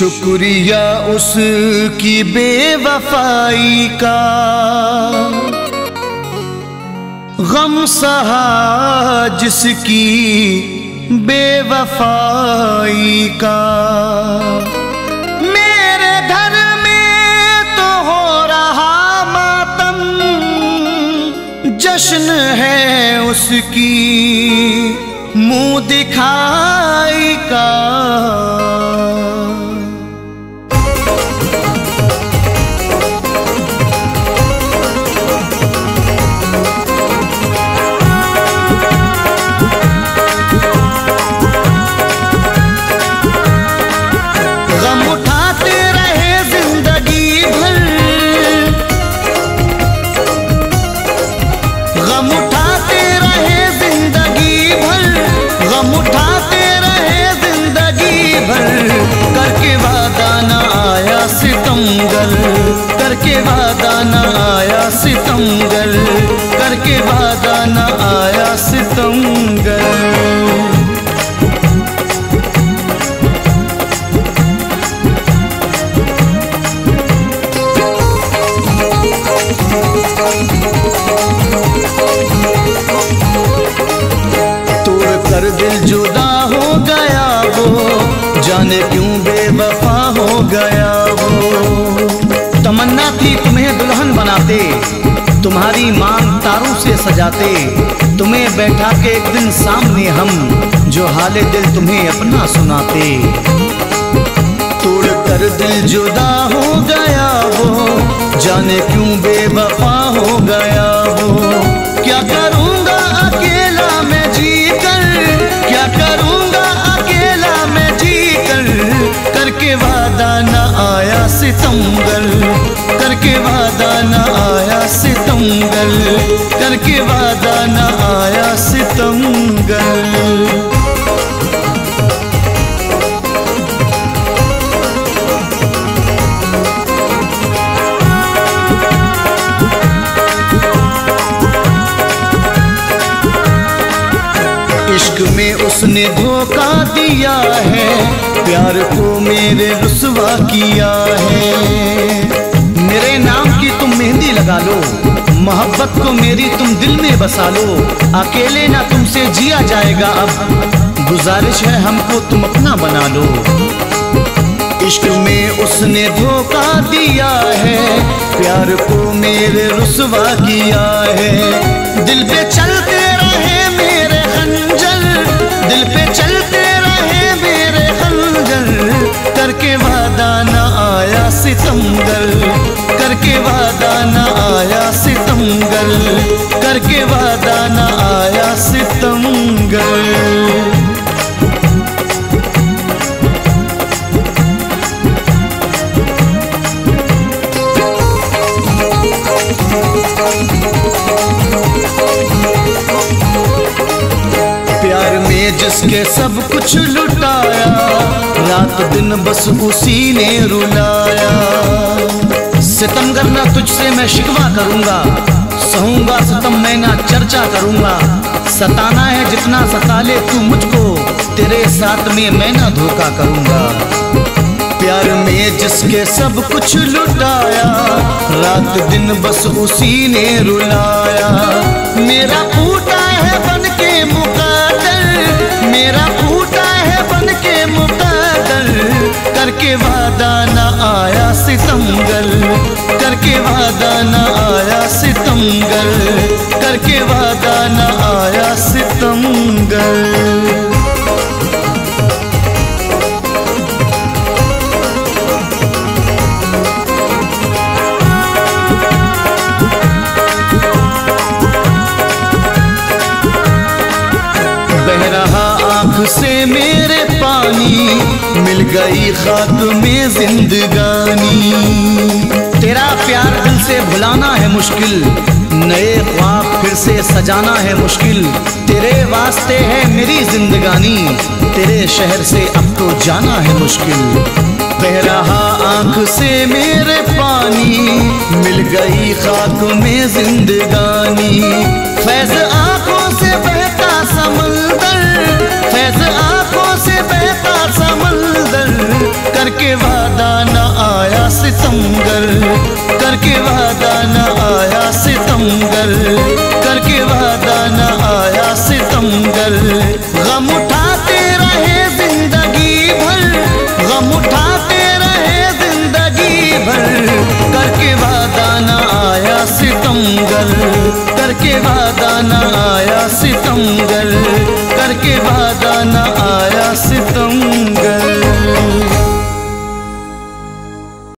शुक्रिया उसकी बेवफाई का। गम सहा जिसकी बेवफाई का। मेरे घर में तो हो रहा मातम, जश्न है उसकी मुँह दिखाई का। बेवफा हो गया तमन्ना थी तुम्हें दुल्हन बनाते, तुम्हारी मांग तारों से सजाते, तुम्हें बैठा के एक दिन सामने हम, जो हाले दिल तुम्हें अपना सुनाते। तोड़ कर दिल जुदा हो गया वो, जाने क्यों बेवफा हो वादा न आया सितंगल करके वादा न आया सितंगल करके वादा न आया सितमगर उसने धोखा दिया है, प्यार को मेरे रुसवा किया है। मेरे नाम की तुम मेहंदी लगा लो, मोहब्बत को मेरी तुम दिल में बसा लो। अकेले ना तुमसे जिया जाएगा अब, गुजारिश है हमको तुम अपना बना लो। इश्क में उसने धोखा दिया है, प्यार को मेरे रुसवा किया है। दिल पे चलते करके वादा न आया सितमगर करके वादा न आया सितमगर करके वादा न आया सितमगर प्यार में जिसके सब कुछ लुटाया रात दिन बस उसी ने रुलाया। सितमगर ना तुझसे मैं शिकवा करूँगा। सहूँगा सितम मैं ना चर्चा करूँगा। सताना है जितना सता ले तू मुझको। तेरे साथ में मैं ना धोखा करूँगा। प्यार में जिसके सब कुछ लुटाया। रात दिन बस उसी ने रुलाया। मेरा फूटा है बन के मुकादर मेरा फूटा करके वादा न आया सितमगर करके वादा न आया सितमगर करके वादा न आया सितमगर बह रहा से मेरे पानी। मिल गई खाक में जिंदगानी। तेरा प्यार दिल से भुलाना है मुश्किल, नए ख्वाब फिर से सजाना है मुश्किल। वास्ते है मेरी जिंदगानी। तेरे शहर से अब तो जाना है मुश्किल। बह रहा आँख से मेरे पानी, मिल गई खाक में जिंदगानी। फैज आँखों से बहता समंदर फैज आँखों से बहता समंदर करके वादा न आया सितमगर करके वादा न आया सितमगर करके वादा सितमगर गम उठाते रहे ज़िंदगी भर। गम उठाते रहे ज़िंदगी भर। करके वादा न आया सितमगर करके वादा न आया सितमगल करके वादा न आया सितमगर